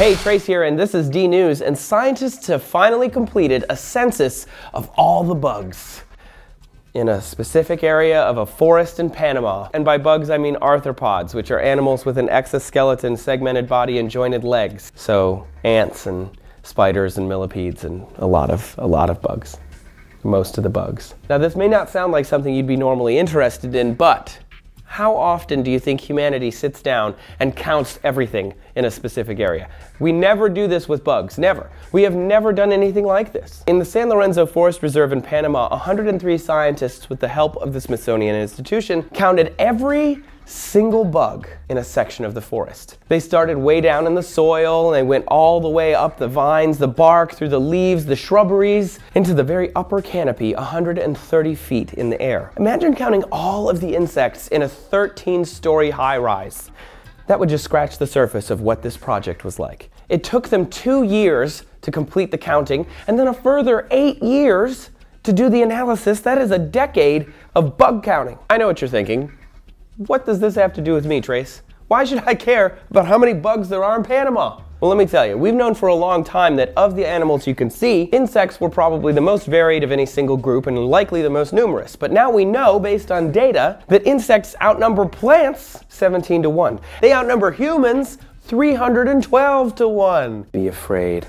Hey, Trace here, and this is DNews, and scientists have finally completed a census of all the bugs in a specific area of a forest in Panama. And by bugs, I mean arthropods, which are animals with an exoskeleton, segmented body, and jointed legs. So ants and spiders and millipedes and a lot of, a lot of bugs. Most of the bugs. Now this may not sound like something you'd be normally interested in, but how often do you think humanity sits down and counts everything in a specific area? We never do this with bugs, never. We have never done anything like this. In the San Lorenzo Forest Reserve in Panama, 103 scientists with the help of the Smithsonian Institution counted every single bug in a section of the forest. They started way down in the soil and they went all the way up the vines, the bark, through the leaves, the shrubberies, into the very upper canopy, 130 feet in the air. Imagine counting all of the insects in a 13 story high rise. That would just scratch the surface of what this project was like. It took them two years to complete the counting and then a further eight years to do the analysis. That is a decade of bug counting. I know what you're thinking. What does this have to do with me, Trace? Why should I care about how many bugs there are in Panama? Well, let me tell you, we've known for a long time that of the animals you can see, insects were probably the most varied of any single group and likely the most numerous. But now we know, based on data, that insects outnumber plants 17 to 1. They outnumber humans 312 to 1. Be afraid.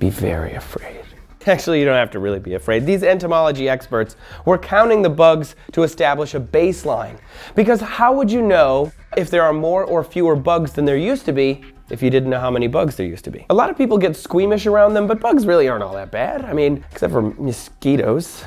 Be very afraid. Actually, you don't have to really be afraid. These entomology experts were counting the bugs to establish a baseline. Because how would you know if there are more or fewer bugs than there used to be if you didn't know how many bugs there used to be? A lot of people get squeamish around them, but bugs really aren't all that bad. I mean, except for mosquitoes.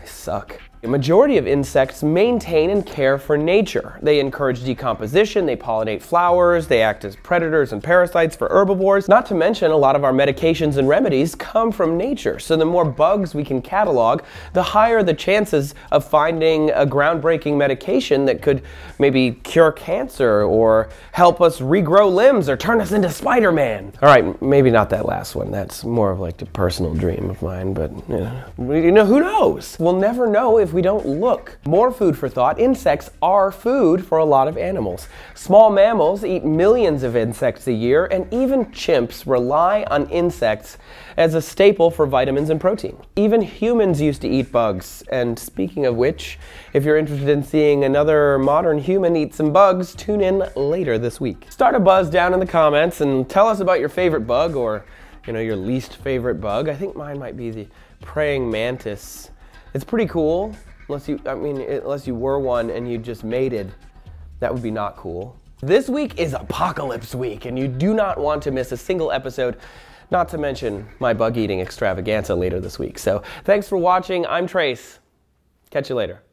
They suck. A majority of insects maintain and care for nature. They encourage decomposition, they pollinate flowers, they act as predators and parasites for herbivores. Not to mention, a lot of our medications and remedies come from nature. So the more bugs we can catalog, the higher the chances of finding a groundbreaking medication that could maybe cure cancer or help us regrow limbs or turn us into Spider-Man. All right, maybe not that last one. That's more of like a personal dream of mine, but you know, you know who knows? We'll never know if we don't look. More food for thought, insects are food for a lot of animals. Small mammals eat millions of insects a year, and even chimps rely on insects as a staple for vitamins and protein. Even humans used to eat bugs, and speaking of which, if you're interested in seeing another modern human eat some bugs, tune in later this week. Start a buzz down in the comments and tell us about your favorite bug or you know, your least favorite bug. I think mine might be the praying mantis. It's pretty cool, unless you, I mean, unless you were one and you just mated. That would be not cool. This week is Apocalypse Week, and you do not want to miss a single episode, not to mention my bug eating extravaganza later this week. So thanks for watching. I'm Trace. Catch you later.